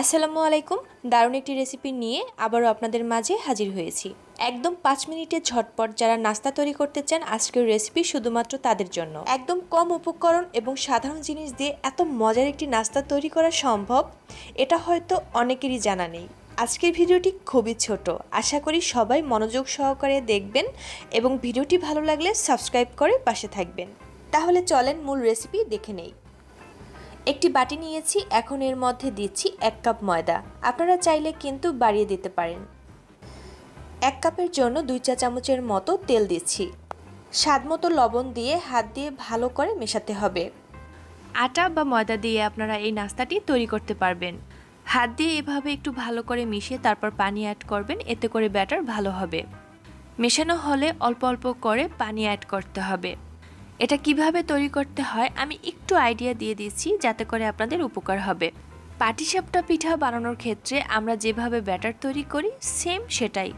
আসসালামু আলাইকুম। দারুণ একটি রেসিপি নিয়ে আবারও আপনাদের মাঝে হাজির হয়েছি। একদম পাঁচ মিনিটে ঝটপট যারা নাস্তা তৈরি করতে চান, আজকের রেসিপি শুধুমাত্র তাদের জন্য। একদম কম উপকরণ এবং সাধারণ জিনিস দিয়ে এত মজার একটি নাস্তা তৈরি করা সম্ভব, এটা হয়তো অনেকেরই জানা নেই। আজকের ভিডিওটি খুবই ছোট। আশা করি সবাই মনোযোগ সহকারে দেখবেন এবং ভিডিওটি ভালো লাগলে সাবস্ক্রাইব করে পাশে থাকবেন। তাহলে চলেন মূল রেসিপি দেখে নেই। একটি বাটি নিয়েছি, এখন এর মধ্যে দিচ্ছি এক কাপ ময়দা। আপনারা চাইলে কিন্তু বাড়িয়ে দিতে পারেন। এক কাপের জন্য দুই চা চামচের মতো তেল দিচ্ছি। স্বাদ মতো লবণ দিয়ে হাত দিয়ে ভালো করে মেশাতে হবে। আটা বা ময়দা দিয়ে আপনারা এই নাস্তাটি তৈরি করতে পারবেন। হাত দিয়ে এভাবে একটু ভালো করে মিশিয়ে তারপর পানি অ্যাড করবেন, এতে করে ব্যাটার ভালো হবে। মেশানো হলে অল্প অল্প করে পানি অ্যাড করতে হবে। এটা কীভাবে তৈরি করতে হয়, আমি একটু আইডিয়া দিয়ে দিচ্ছি যাতে করে আপনাদের উপকার হবে। পাটিসাপটা পিঠা বানানোর ক্ষেত্রে আমরা যেভাবে ব্যাটার তৈরি করি সেম সেটাই।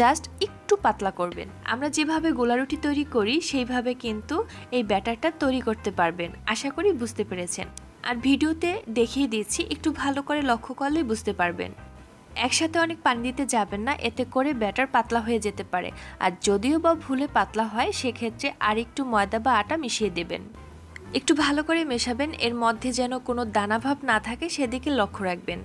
জাস্ট একটু পাতলা করবেন। আমরা যেভাবে গোলারুটি তৈরি করি, সেইভাবে কিন্তু এই ব্যাটারটা তৈরি করতে পারবেন। আশা করি বুঝতে পেরেছেন। আর ভিডিওতে দেখিয়ে দিচ্ছি একটু ভালো করে লক্ষ্য করলেই বুঝতে পারবেন। একসাথে অনেক পানি দিতে যাবেন না, এতে করে ব্যাটার পাতলা হয়ে যেতে পারে। আর যদিও বা ভুলে পাতলা হয়, সেক্ষেত্রে আর একটু ময়দা বা আটা মিশিয়ে দেবেন। একটু ভালো করে মেশাবেন, এর মধ্যে যেন কোনো দানাভাব না থাকে, সেদিকে লক্ষ্য রাখবেন।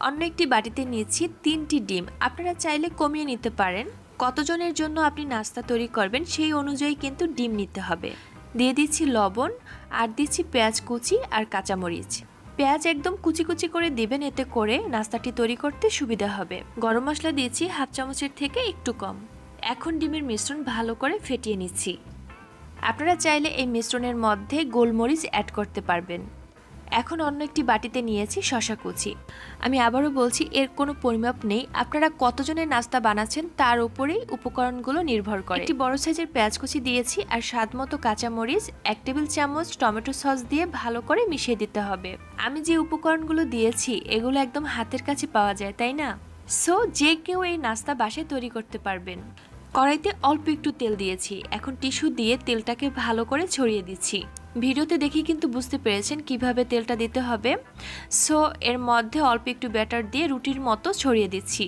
অন্য একটি বাটিতে নিয়েছি তিনটি ডিম। আপনারা চাইলে কমিয়ে নিতে পারেন। কতজনের জন্য আপনি নাস্তা তৈরি করবেন, সেই অনুযায়ী কিন্তু ডিম নিতে হবে। দিয়ে দিচ্ছি লবণ, আর দিচ্ছি পেঁয়াজ কুচি আর কাঁচামরিচ। পেঁয়াজ একদম কুচি কুচি করে দেবেন, এতে করে নাস্তাটি তৈরি করতে সুবিধা হবে। গরম মশলা দিয়েছি হাফ চামচের থেকে একটু কম। এখন ডিমের মিশ্রণ ভালো করে ফেটিয়ে নিচ্ছি। আপনারা চাইলে এই মিশ্রণের মধ্যে গোলমরিচ অ্যাড করতে পারবেন। এখন অন্য একটি বাটিতে নিয়েছি শশা কুচি। আমি আবারও বলছি, এর কোনো পরিমাপ নেই। আপনারা কতজনের নাস্তা বানাচ্ছেন তার উপরেই উপকরণগুলো নির্ভর করে। একটি বড় সাইজের পেঁয়াজ কুচি দিয়েছি আর স্বাদ মতো কাঁচামরিচ, এক টেবিল চামচ টমেটো সস দিয়ে ভালো করে মিশিয়ে দিতে হবে। আমি যে উপকরণগুলো দিয়েছি, এগুলো একদম হাতের কাছে পাওয়া যায়, তাই না? সো, যে কেউ এই নাস্তা বাসায় তৈরি করতে পারবেন। কড়াইতে অল্প একটু তেল দিয়েছি। এখন টিস্যু দিয়ে তেলটাকে ভালো করে ছড়িয়ে দিচ্ছি। ভিডিওতে দেখি কিন্তু বুঝতে পেরেছেন কীভাবে তেলটা দিতে হবে। সো এর মধ্যে অল্প একটু ব্যাটার দিয়ে রুটির মতো ছড়িয়ে দিচ্ছি।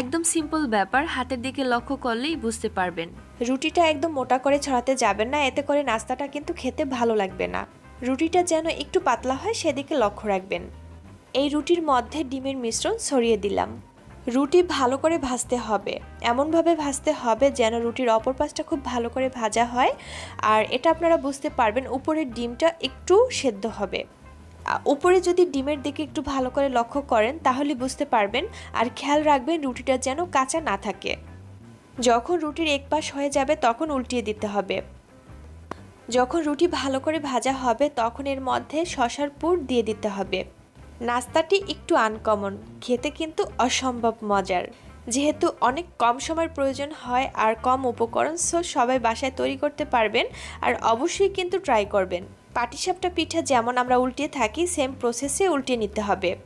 একদম সিম্পল ব্যাপার, হাতের দিকে লক্ষ্য করলেই বুঝতে পারবেন। রুটিটা একদম মোটা করে ছড়াতে যাবেন না, এতে করে নাস্তাটা কিন্তু খেতে ভালো লাগবে না। রুটিটা যেন একটু পাতলা হয়, সেদিকে লক্ষ্য রাখবেন। এই রুটির মধ্যে ডিমের মিশ্রণ ছড়িয়ে দিলাম। রুটি ভালো করে ভাজতে হবে। এমনভাবে ভাজতে হবে যেন রুটির অপর পাশটা খুব ভালো করে ভাজা হয়। আর এটা আপনারা বুঝতে পারবেন, উপরের ডিমটা একটু সেদ্ধ হবে। উপরে যদি ডিমের দিকে একটু ভালো করে লক্ষ্য করেন, তাহলে বুঝতে পারবেন। আর খেয়াল রাখবেন, রুটিটা যেন কাঁচা না থাকে। যখন রুটির এক পাশ হয়ে যাবে, তখন উল্টিয়ে দিতে হবে। যখন রুটি ভালো করে ভাজা হবে, তখন এর মধ্যে শশার পুর দিয়ে দিতে হবে। নাস্তাটি একটু আনকমন খেতে কিন্তু অসম্ভব মজার। যেহেতু অনেক কম সময়ের প্রয়োজন হয় আর কম উপকরণ সো সবাই বাসায় তৈরি করতে পারবেন আর অবশ্যই কিন্তু ট্রাই করবেন। পাটিসাপটা পিঠা যেমন আমরা উল্টিয়ে থাকি সেম প্রসেসে উল্টিয়ে নিতে হবে।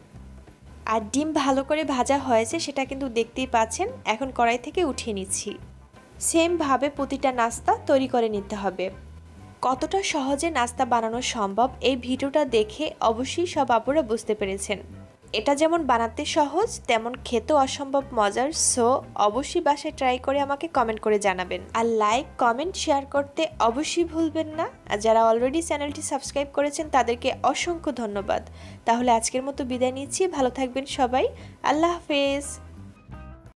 আর ডিম ভালো করে ভাজা হয়েছে, সেটা কিন্তু দেখতেই পাচ্ছেন, এখন কড়াই থেকে উঠিয়ে নিচ্ছি। সেমভাবে প্রতিটা নাস্তা তৈরি করে নিতে হবে। কতটা সহজে নাস্তা বানানো সম্ভব এই ভিডিওটা দেখে অবশ্যই সব আপুরা বুঝতে পেরেছেন। এটা যেমন বানাতে সহজ, তেমন খেতেও অসম্ভব মজার। সো অবশ্যই বাসায় ট্রাই করে আমাকে কমেন্ট করে জানাবেন। আর লাইক কমেন্ট শেয়ার করতে অবশ্যই ভুলবেন না। আর যারা অলরেডি চ্যানেলটি সাবস্ক্রাইব করেছেন, তাদেরকে অসংখ্য ধন্যবাদ। তাহলে আজকের মতো বিদায় নিচ্ছি। ভালো থাকবেন সবাই। আল্লাহ হাফেজ।